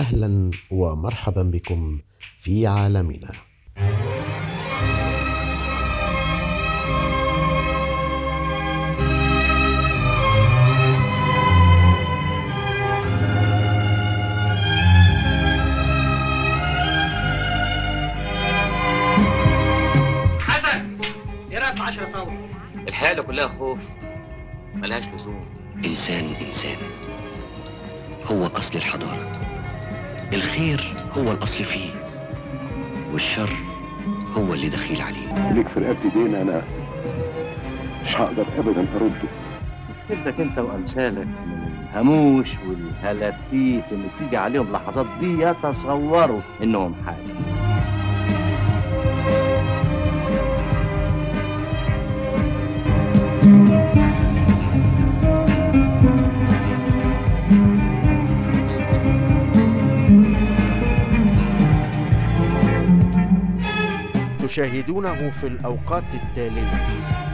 أهلا ومرحبا بكم في عالمنا. حسن إيه رأيك في 10 طاولة؟ الحياة كلها خوف ملهاش لزوم. إنسان إنسان. هو أصل الحضارة. الخير هو الأصل فيه والشر هو اللي دخيل عليه. ليك في رقبتي دين أنا؟ مش هقدر ابدا أرده. مشكلتك أنت وأمثالك من الهموش والهلافيت اللي تيجي عليهم لحظات دي يتصوروا إنهم حاجة تشاهدونه في الأوقات التالية.